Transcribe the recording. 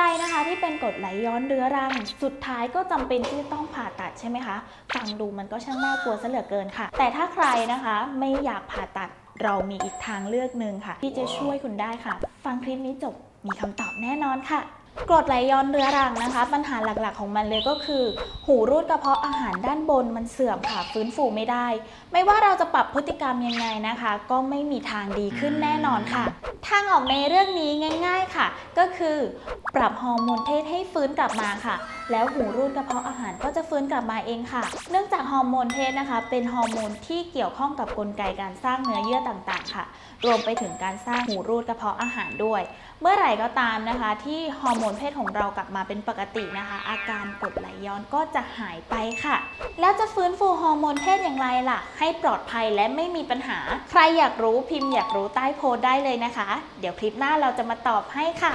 รนะคะที่เป็นกรดไหลย้อนเรื้อรัง สุดท้ายก็จำเป็นที่จะต้องผ่าตัดใช่ไหมคะ ฟังดูมันก็ช่างน่ากลัวซะเหลือเกินค่ะ แต่ถ้าใครนะคะไม่อยากผ่าตัดเรามีอีกทางเลือกหนึ่งค่ะ ที่จะช่วยคุณได้ค่ะ ฟังคลิปนี้จบมีคำตอบแน่นอนค่ะกรดไหลย้อนเรื้อรังนะคะ ปัญหาหลักๆของมันเลยก็คือ หูรูดกระเพาะอาหารด้านบนมันเสื่อมค่ะ ฟื้นฟูไม่ได้ ไม่ว่าเราจะปรับพฤติกรรมยังไงนะคะ ก็ไม่มีทางดีขึ้นแน่นอนค่ะ ทางออกในเรื่องนี้ง่าย ๆค่ะ ก็คือ ปรับฮอร์โมนเพศให้ฟื้นกลับมาค่ะ แล้วหูรูดกระเพาะอาหารก็จะฟื้นกลับมาเองค่ะ เนื่องจากฮอร์โมนเพศนะคะ เป็นฮอร์โมนที่เกี่ยวข้องกับกลไกการสร้างเนื้อเยื่อต่างๆ ค่ะ รวมไปถึงการสร้างหูรูดกระเพาะอาหารด้วย เมื่อไหร่ก็ตามนะคะ ที่ฮอร์โมนเพศของเรากลับมาเป็นปกตินะคะ อาการกด ย้อนก็จะหายไปค่ะ แล้วจะฟื้นฟูฮอร์โมนเพศอย่างไรล่ะ ให้ปลอดภัยและไม่มีปัญหา ใครอยากรู้พิมพ์อยากรู้ใต้โพสได้เลยนะคะ เดี๋ยวคลิปหน้าเราจะมาตอบให้ค่ะ